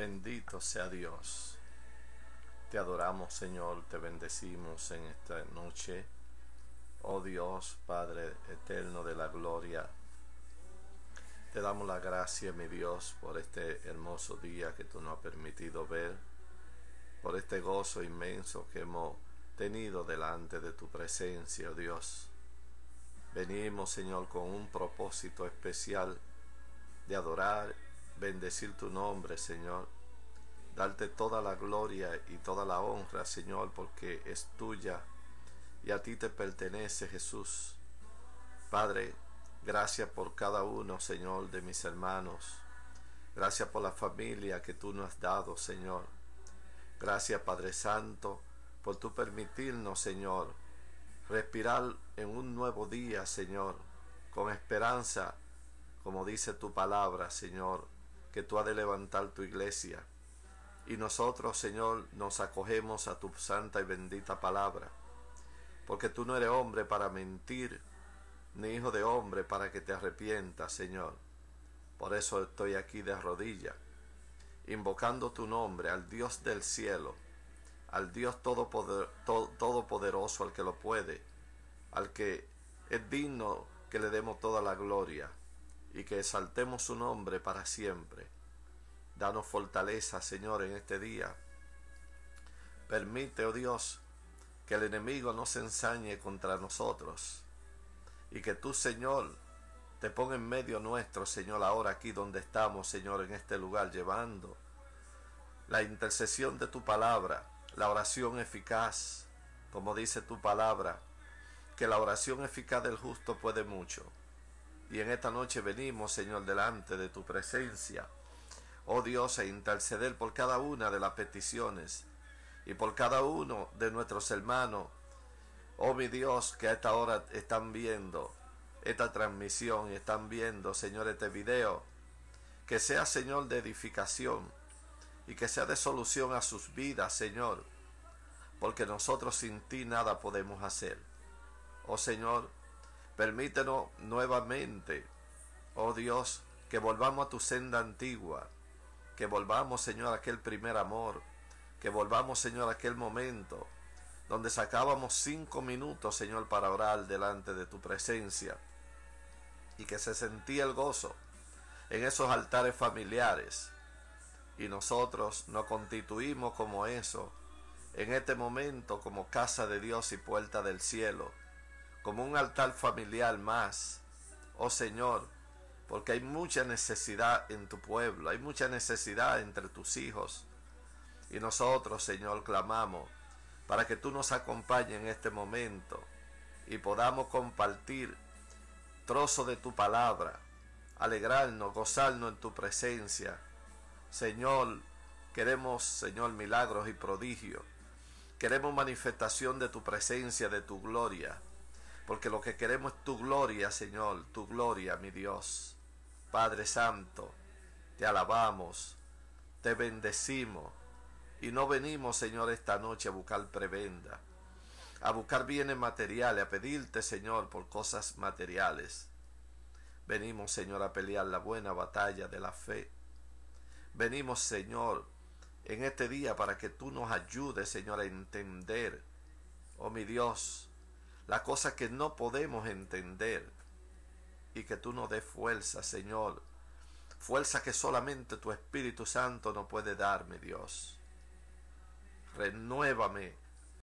Bendito sea Dios. Te adoramos, Señor, te bendecimos en esta noche. Oh Dios, Padre eterno de la gloria. Te damos la gracia, mi Dios, por este hermoso día que tú nos has permitido ver, por este gozo inmenso que hemos tenido delante de tu presencia, oh Dios. Venimos, Señor, con un propósito especial de adorar bendecir tu nombre, Señor. Darte toda la gloria y toda la honra, Señor, porque es tuya y a ti te pertenece, Jesús. Padre, gracias por cada uno, Señor, de mis hermanos. Gracias por la familia que tú nos has dado, Señor. Gracias, Padre Santo, por tu permitirnos, Señor, respirar en un nuevo día, Señor, con esperanza, como dice tu palabra, Señor, que tú has de levantar tu iglesia. Y nosotros, Señor, nos acogemos a tu santa y bendita palabra. Porque tú no eres hombre para mentir, ni hijo de hombre para que te arrepientas, Señor. Por eso estoy aquí de rodillas, invocando tu nombre al Dios del cielo, al Dios todopoderoso, al que lo puede, al que es digno que le demos toda la gloria y que exaltemos su nombre para siempre. Danos fortaleza, Señor, en este día. Permite, oh Dios, que el enemigo no se ensañe contra nosotros y que tú, Señor, te ponga en medio nuestro, Señor, ahora aquí donde estamos, Señor, en este lugar, llevando la intercesión de tu palabra, la oración eficaz, como dice tu palabra, que la oración eficaz del justo puede mucho. Y en esta noche venimos, Señor, delante de tu presencia, oh Dios, a interceder por cada una de las peticiones y por cada uno de nuestros hermanos, oh mi Dios, que a esta hora están viendo esta transmisión y están viendo, Señor, este video, que sea, Señor, de edificación y que sea de solución a sus vidas, Señor, porque nosotros sin ti nada podemos hacer. Oh Señor, Permítenos nuevamente, oh Dios, que volvamos a tu senda antigua, que volvamos, Señor, a aquel primer amor, que volvamos, Señor, a aquel momento donde sacábamos cinco minutos, Señor, para orar delante de tu presencia y que se sentía el gozo en esos altares familiares. Y nosotros nos constituimos como eso, en este momento como casa de Dios y puerta del cielo como un altar familiar más, oh Señor, porque hay mucha necesidad en tu pueblo, hay mucha necesidad entre tus hijos. Y nosotros, Señor, clamamos para que tú nos acompañes en este momento y podamos compartir trozo de tu palabra, alegrarnos, gozarnos en tu presencia. Señor, queremos, Señor, milagros y prodigios. Queremos manifestación de tu presencia, de tu gloria porque lo que queremos es tu gloria, Señor, tu gloria, mi Dios. Padre Santo, te alabamos, te bendecimos, y no venimos, Señor, esta noche a buscar prebenda, a buscar bienes materiales, a pedirte, Señor, por cosas materiales. Venimos, Señor, a pelear la buena batalla de la fe. Venimos, Señor, en este día para que tú nos ayudes, Señor, a entender, oh mi Dios, la cosa que no podemos entender y que tú nos des fuerza, Señor. Fuerza que solamente tu Espíritu Santo no puede darme, Dios. Renuévame